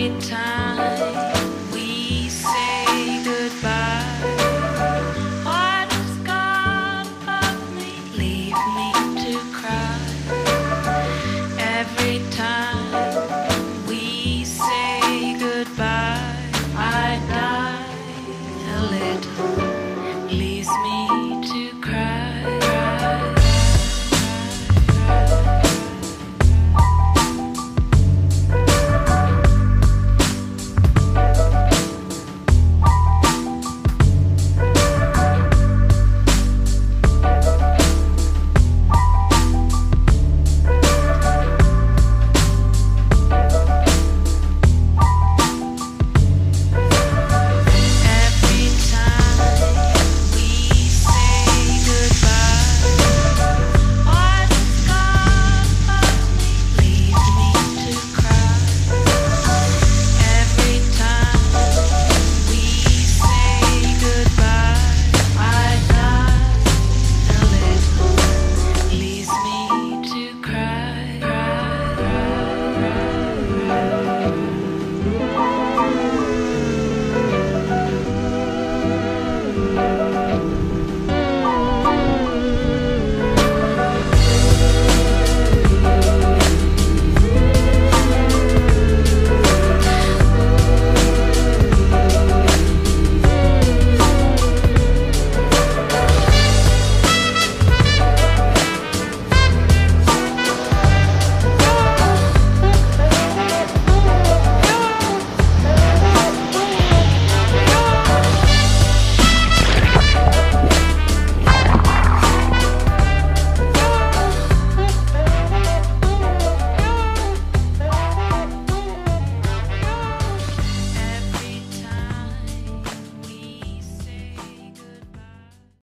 every time.